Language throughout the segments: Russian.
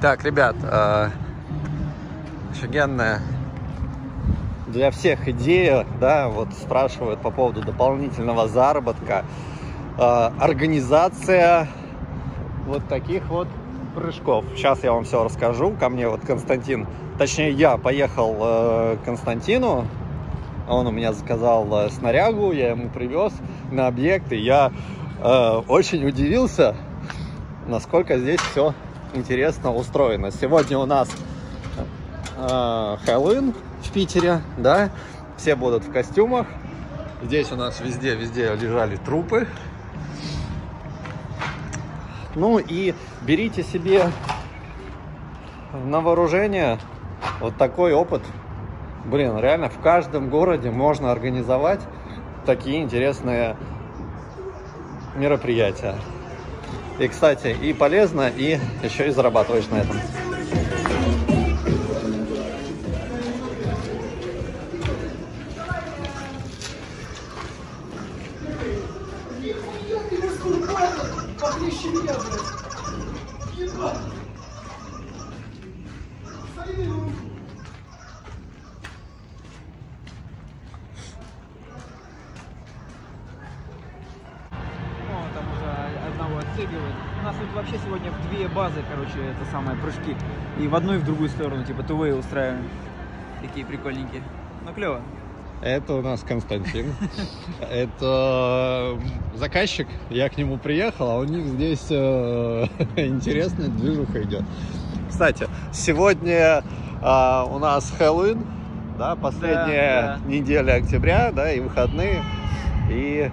Так, ребят, э, офигенная для всех идея, да, вот спрашивают по поводу дополнительного заработка. Э, организация вот таких вот прыжков. Сейчас я вам все расскажу. Ко мне вот Константин, точнее я поехал э, к Константину, он у меня заказал э, снарягу, я ему привез на объект, и я э, очень удивился, насколько здесь все интересно устроено. Сегодня у нас э, Хэллоуин в Питере, да, все будут в костюмах. Здесь у нас везде-везде лежали трупы. Ну и берите себе на вооружение вот такой опыт. Блин, реально в каждом городе можно организовать такие интересные мероприятия. И, кстати, и полезно, и еще и зарабатываешь на этом. Отстегивает. У нас тут вообще сегодня в две базы, короче, это самое, прыжки. И в одну и в другую сторону, типа ТВ устраиваем. Такие прикольненькие. Ну, клево. Это у нас Константин. Это заказчик. Я к нему приехал, а у них здесь э, интересная движуха идет. Кстати, сегодня а, у нас Хэллоуин, да, последняя Да, да. неделя октября, да, и выходные. И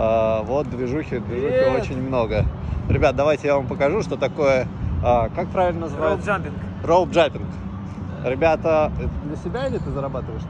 а, вот движухи, движухи Привет! очень много. Ребят, давайте я вам покажу, что такое, а, как правильно называется? Роуп-джампинг. Роуп джампинг. Ребята, это для себя или ты зарабатываешь?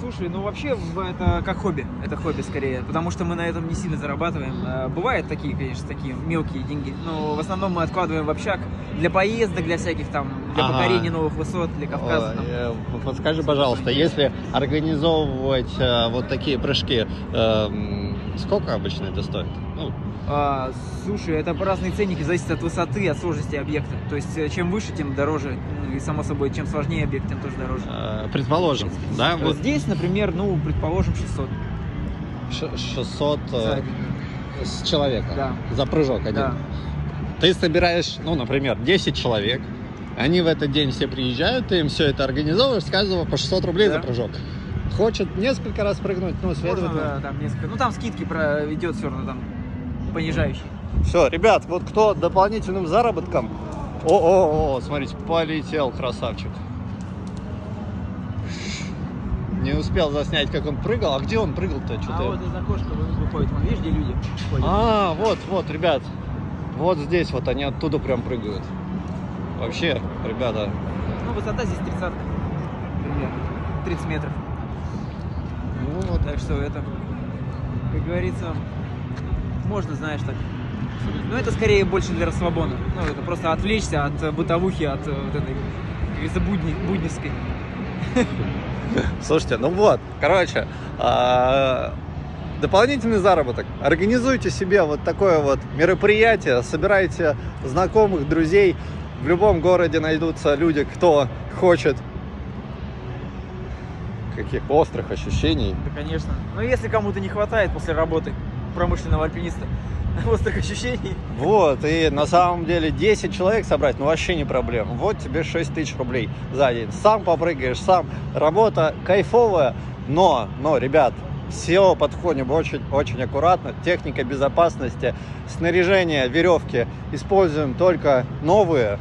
Слушай, ну вообще это как хобби, это хобби скорее, потому что мы на этом не сильно зарабатываем. Э, Бывают такие, конечно, такие мелкие деньги, но в основном мы откладываем в общак для поездок, для всяких там, для Ага. покорения новых высот, для Кавказа. там. Ой, э, Подскажи, пожалуйста, если организовывать э, вот такие прыжки, э, м, сколько обычно это стоит? Ну, А, слушай, это по разные ценники, зависит от высоты, от сложности объекта. То есть э, чем выше, тем дороже. Ну, и само собой, чем сложнее объект, тем тоже дороже. э, предположим, да, Вот вот здесь, например, ну, предположим, 600 ш- 600 э, за с человека Да. за прыжок один. Да. Ты собираешь, ну, например, 10 человек, они в этот день все приезжают, ты им все это организовываешь, с каждого по 600 рублей Да. за прыжок. Хочет несколько раз прыгнуть, ну, Можно, следовательно. да, там несколько. Ну, там скидки про... идет все равно, там понижающие. Все, ребят, вот кто дополнительным заработком... О-о-о, смотрите, полетел красавчик. Не успел заснять, как он прыгал. А где он прыгал-то? А вот из окошка вы- выходит, вон, видишь, где люди ходят? А, вот, вот, ребят. Вот здесь вот они оттуда прям прыгают. Вообще, ребята, Ну, высота здесь 30 примерно. 30 метров. Ну вот. Так что это, как говорится, можно, знаешь, так. Но это скорее больше для расслабона. Ну, это просто отвлечься от э, бытовухи, от э, вот этой, как будни, будневской. Слушайте, ну вот, короче, а, дополнительный заработок. Организуйте себе вот такое вот мероприятие, собирайте знакомых, друзей. В любом городе найдутся люди, кто хочет каких острых ощущений. Да, конечно. Но если кому-то не хватает после работы промышленного альпиниста острых ощущений, Вот, и на самом деле 10 человек собрать, ну вообще не проблема. Вот тебе 6 тысяч рублей за день. Сам попрыгаешь, сам. Работа кайфовая, но, но, ребят, все подходим очень, очень аккуратно. Техника безопасности, снаряжение, веревки используем только новые.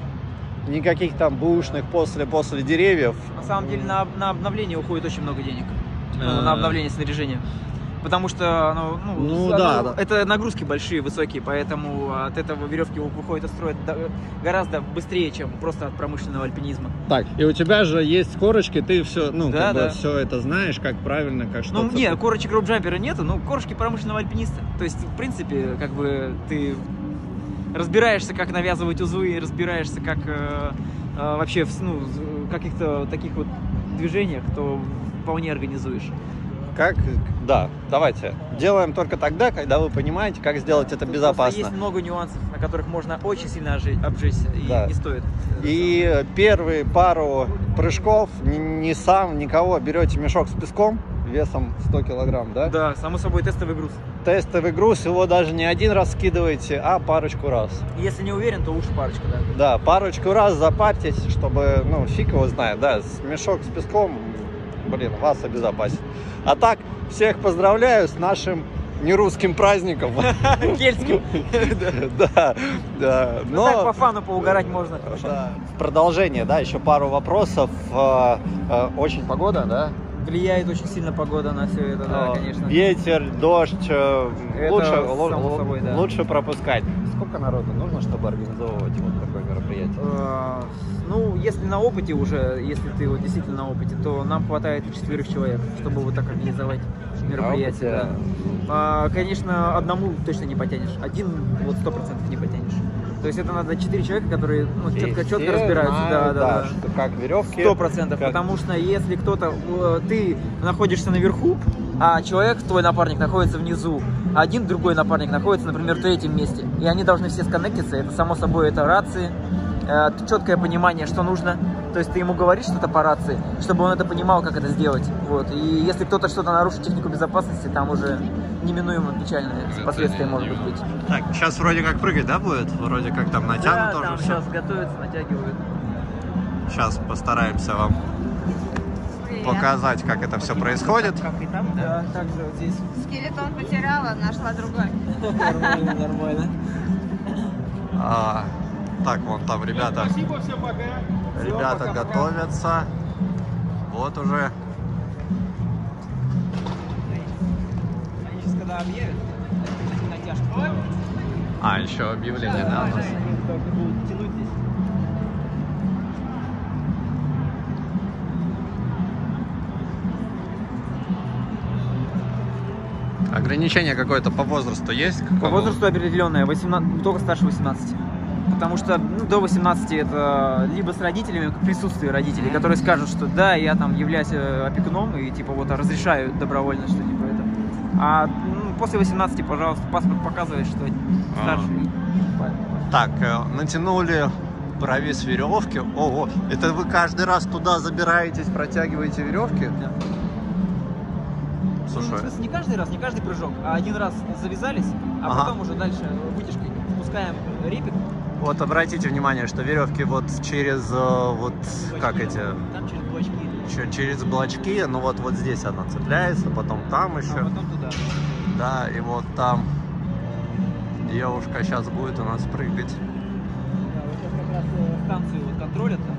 Никаких там бушных после, после деревьев. на самом деле на, на обновление уходит очень много денег. Ну, Э. на обновление снаряжения. Потому что оно, ну, Ну, оно- да, да. это нагрузки большие, высокие, поэтому от этого веревки выходит из строя до- гораздо быстрее, чем просто от промышленного альпинизма. Так, и у тебя же есть корочки, ты все, ну, Да, как бы да. все это знаешь, как правильно, как что. Ну, нет, корочек роп-джампера нету, ну, корочки промышленного альпиниста. То есть, в принципе, как бы ты разбираешься, как навязывать узлы, разбираешься, как э, э, вообще в ну, каких-то таких вот движениях, то вполне организуешь. как, да, давайте. Делаем только тогда, когда вы понимаете, как сделать это Тут безопасно. есть много нюансов, на которых можно очень сильно обжечься, и Да. не стоит. И первые пару прыжков ни, ни сам, никого берете мешок с песком весом 100 килограмм, да? Да, само собой тестовый груз. Тестовый груз, его даже не один раз скидываете, а парочку раз. Если не уверен, то лучше парочку, да. Да, парочку раз запарьтесь, чтобы, ну, фиг его знает, да, мешок с песком, блин, вас обезопасит. А так, всех поздравляю с нашим нерусским праздником. Кельтским. Да, да. Ну так по Но фану поугарать можно. в продолжение, да, еще пару вопросов. Э, э, Очень погода, да? Влияет очень сильно погода на все это, да, конечно. Ветер, дождь, э, Это лучше, собой, да. лучше пропускать. Сколько народу нужно, чтобы организовывать вот такое мероприятие? Э, Ну, если на опыте уже, если ты вот действительно на опыте, то нам хватает четверых человек, чтобы вот так организовать мероприятие. да. А, Конечно, одному точно не потянешь. Один вот сто процентов не потянешь. То есть это надо четыре человека, которые ну, четко, четко разбираются. знают, да, да, да. что как веревки. Сто процентов, как- потому что если кто-то, ты находишься наверху, а человек, твой напарник, находится внизу, а один другой напарник находится, например, в третьем месте, и они должны все сконнектиться, это само собой, это рации, э, четкое понимание, что нужно, то есть ты ему говоришь что-то по рации, чтобы он это понимал, как это сделать, вот, и если кто-то что-то нарушит технику безопасности, там уже неминуемо печальные последствия может быть. Так, сейчас вроде как прыгать, да, будет? Вроде как там натянуто уже там всё. сейчас готовятся, натягивают. Сейчас постараемся вам показать, как это все происходит. Как и там, да, также вот здесь. Скелетон потеряла, нашла другой. Нормально, нормально. А, так, вон там ребята. Спасибо, всем пока. Ребята готовятся. Вот уже. Объявят. А, еще объявление, да, только будут тянуть здесь. Ограничение какое-то по возрасту есть? По возрасту определенное, 18, только старше 18. Потому что ну, до 18 это либо с родителями, присутствие родителей, которые скажут, что да, я там являюсь э, опекуном и типа вот разрешаю добровольно, что типа это. А после 18, пожалуйста, паспорт показывает, что старше. и- Так, э, натянули провис веревки. Ого, это вы каждый раз туда забираетесь, протягиваете веревки? Да. Ну, в Слушай, смысле, не каждый раз, не каждый прыжок, а один раз завязались, а Ага. потом уже дальше вытяжкой спускаем репик. вот обратите внимание, что веревки вот через э, вот как эти Там через блочки. че- через блочки, ну вот вот здесь она цепляется, потом там еще, А потом туда. Да, и вот там девушка сейчас будет у нас прыгать. Да, вот сейчас как раз э, станцию вот контролят там.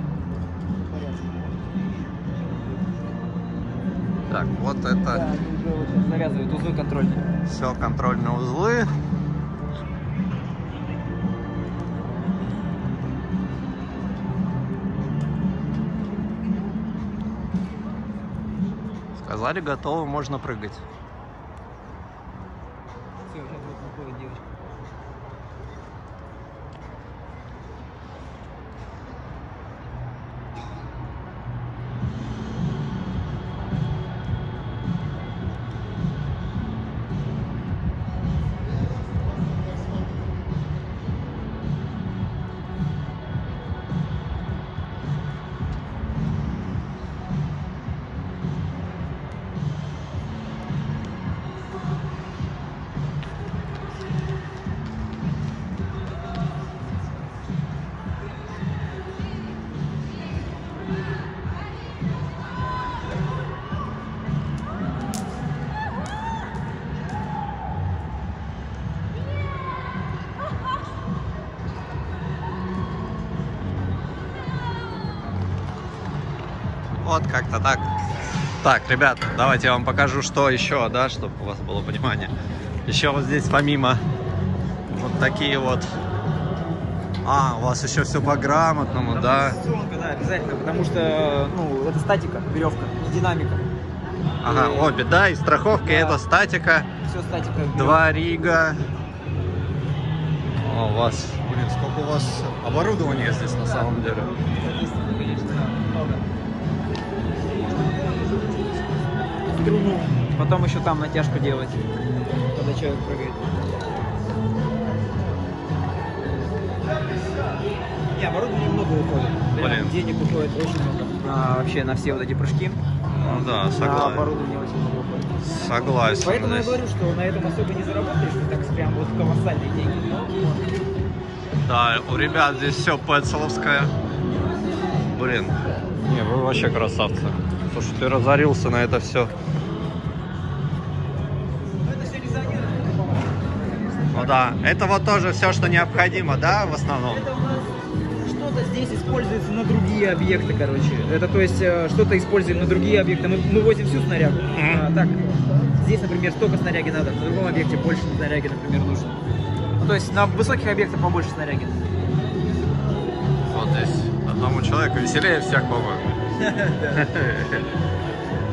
Так, вот Да, это они уже вот сейчас завязывают узлы контрольные. все контрольные узлы. Сказали, готово, можно прыгать. Все, сейчас вот выходит девочка. Вот как-то так. Так, ребят, давайте я вам покажу, что еще, да, чтобы у вас было понимание. Еще вот здесь помимо вот такие вот... А, у вас еще все по-грамотному, да? позиционка, да, обязательно, потому что, ну, это статика, веревка, не динамика. Ага, И обе, да, и страховка, и Да. это статика. Все статика. Два рига. О, у вас, блин, сколько у вас оборудования здесь на самом деле. Струну Потом еще там натяжку делать, когда человек прыгает. Не, оборудования много уходит. Блин. денег уходит очень много. На, вообще на все вот эти прыжки. Ну да, На согласен. оборудование очень много уходит. Согласен. Поэтому я здесь. говорю, что на этом особо не заработаешь, что так прям вот колоссальные деньги. Но вот. Да, у ребят здесь все пэцеловское. Блин, не, вы вообще красавцы. Слушай, ты разорился на это все. Ну да, это вот тоже все, что необходимо, да, в основном? Это у нас что-то здесь используется на другие объекты, короче. Это то есть э, что-то используем на другие объекты. Мы, мы возим всю снарягу. Мгм. А, так, здесь, например, столько снаряги надо, на другом объекте больше снаряги, например, нужно. Ну, то есть на высоких объектах побольше снаряги. Вот здесь одному человеку веселее всех, по-моему.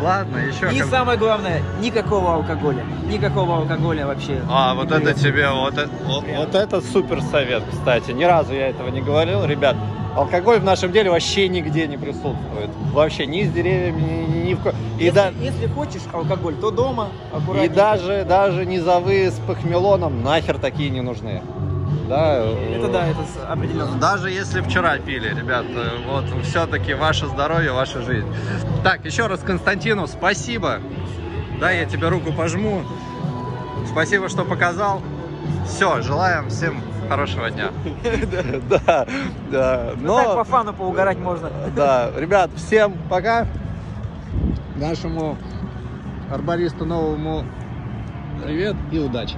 Ладно, еще И самое главное, никакого алкоголя. Никакого алкоголя вообще. А, вот это тебе, вот, это- вот, вот это супер совет, кстати. Ни разу я этого не говорил. Ребят, алкоголь в нашем деле вообще нигде не присутствует. Вообще ни с деревьями, ни, ни в ко- И, если, да, если хочешь алкоголь, то дома и аккуратненько. даже, даже низовые с похмелоном нахер такие не нужны. Да, Это да, это определенно. Даже если вчера пили, ребят, э, вот все-таки ваше здоровье, ваша жизнь. Так, еще раз Константину спасибо. Да, я тебе руку пожму. Спасибо, что показал. Все, желаем всем хорошего дня. Да, да. Ну, так по фану поугарать можно. Да, ребят, всем пока. Нашему арбористу новому привет и удачи.